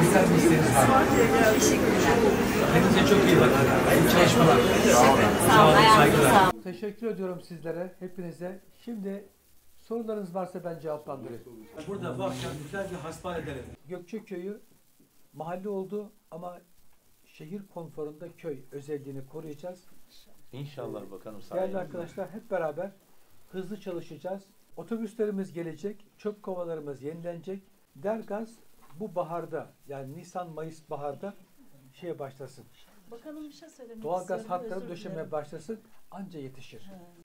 Güzel bir isteğiniz var. Hepinize çok iyi bakın. Sağ olun. Teşekkür ediyorum sizlere, hepinize. Şimdi sorularınız varsa ben cevaplandırayım. Burada bu akşam güzel bir hasbihal edelim. Gökçeköy'ü mahalle oldu ama şehir konforunda köy özelliğini koruyacağız. İnşallah bakanım Değerli sayenizde. arkadaşlar hep beraber hızlı çalışacağız. Otobüslerimiz gelecek, çöp kovalarımız yenilenecek. Dergaz bu baharda yani Nisan-Mayıs baharda şeye başlasın. Bakanım bir şey söylemek Doğalgaz istiyorum, hatları özür döşemeye dilerim. başlasın anca yetişir.